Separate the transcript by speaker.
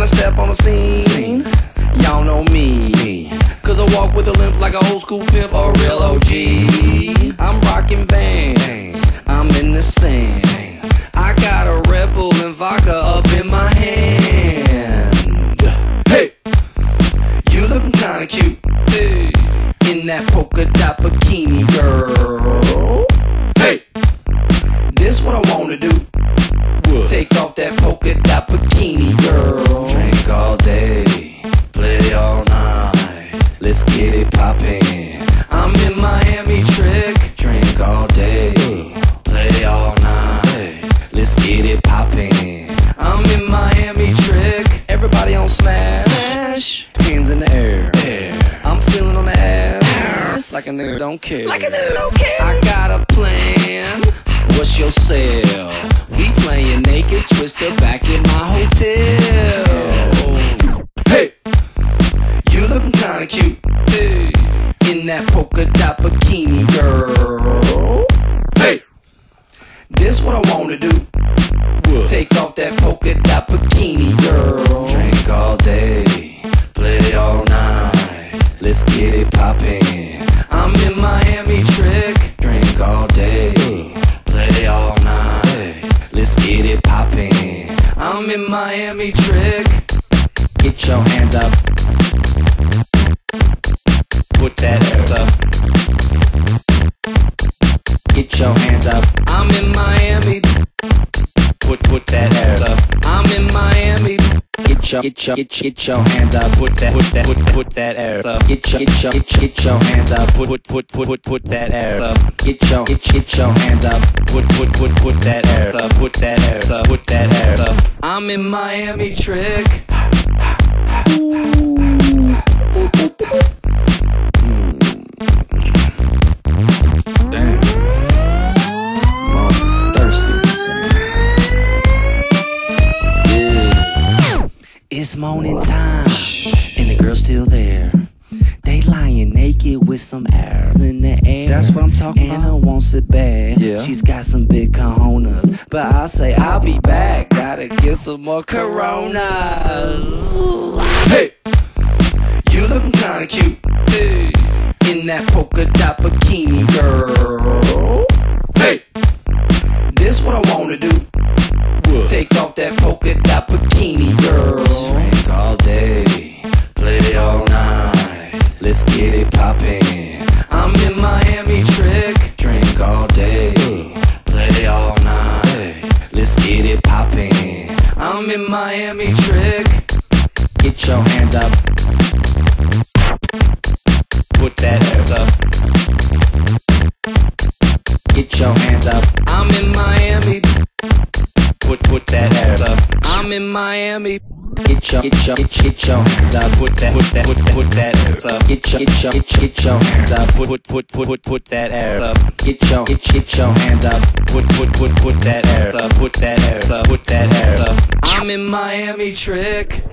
Speaker 1: on the scene. Y'all know me. Cause I walk with a limp like a old school pimp or a real OG. I'm rocking bands, I'm in the sand. I got a Red Bull and vodka up in my hand. Hey, you looking kinda cute. Hey, in that polka dot bikini, girl. Take off that polka dot bikini, girl. Drink all day, play all night. Let's get it poppin'. I'm in Miami trick. Drink all day, play all night. Let's get it poppin'. I'm in Miami trick. Everybody on smash. Smash. Hands in the air. air. I'm feeling on the ass. Like a nigga don't care. Like a nigga don't care. I got a plan. What's your sale? Kinda cute. Hey, in that polka dot bikini, girl. Hey, this what I wanna do. Take off that polka dot bikini, girl. Drink all day, play all night. Let's get it poppin'. I'm in Miami trick. Drink all day, play all night. Let's get it poppin'. I'm in Miami trick. Get your hands up. Hands up. I'm in Miami. Put put that ass up. I'm in Miami. Get your get your get your, get your hands up. Put that put that put put that ass up. Get your get your get your, get your hands up. Put put put put put put that ass up. Get your get get your hands up. Put put put put that ass up. Put that ass up. Put that ass up. I'm in Miami trick. It's morning time, and the girl's still there. They lying naked with some ass in the air.
Speaker 2: That's what I'm talking
Speaker 1: Anna
Speaker 2: about.
Speaker 1: wants it bad.
Speaker 2: Yeah.
Speaker 1: She's got some big cojones. But I say I'll be back. Gotta get some more coronas. Hey! You looking kinda cute. Hey! In that polka dot bikini, girl. Dot bikini, girl. Drink all day, play all night. Let's get it poppin'. I'm in Miami trick. Drink all day, play all night. Let's get it poppin'. I'm in Miami trick. Get your hands up. Put that ass up. Get your hands up. I'm in Miami. Put put that ass up. I'm in Miami. Get your get your get, your- get your up. Put that put that put that put that up. Get your get your get, your- get your up. Put put put put put put that ass up. Get your get, get your hands up. Put put put put that ass up. Put that ass up. Put that ass up. I'm in Miami trick.